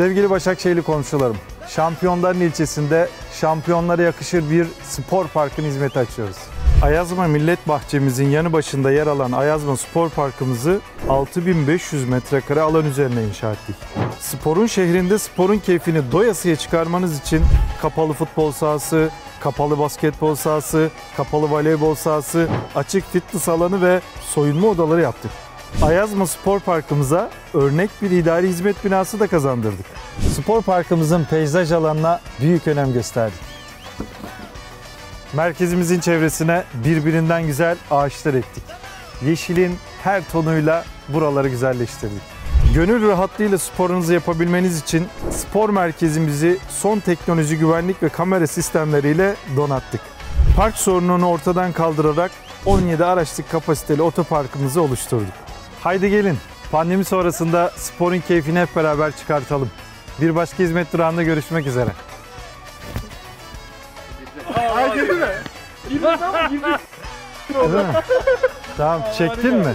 Sevgili Başakşehirli komşularım, Şampiyonların ilçesinde şampiyonlara yakışır bir spor parkın hizmeti açıyoruz. Ayazma Millet Bahçemizin yanı başında yer alan Ayazma Spor Parkımızı 6500 metrekare alan üzerine inşa ettik. Sporun şehrinde sporun keyfini doyasıya çıkarmanız için kapalı futbol sahası, kapalı basketbol sahası, kapalı voleybol sahası, açık fitness alanı ve soyunma odaları yaptık. Ayazma Spor Parkımıza örnek bir idari hizmet binası da kazandırdık. Spor parkımızın peyzaj alanına büyük önem gösterdik. Merkezimizin çevresine birbirinden güzel ağaçlar ektik. Yeşilin her tonuyla buraları güzelleştirdik. Gönül rahatlığıyla sporunuzu yapabilmeniz için spor merkezimizi son teknoloji güvenlik ve kamera sistemleriyle donattık. Park sorununu ortadan kaldırarak 17 araçlık kapasiteli otoparkımızı oluşturduk. Haydi gelin pandemi sonrasında sporun keyfini hep beraber çıkartalım. Bir başka hizmet durağında görüşmek üzere. Değil mi? Tamam çektin mi?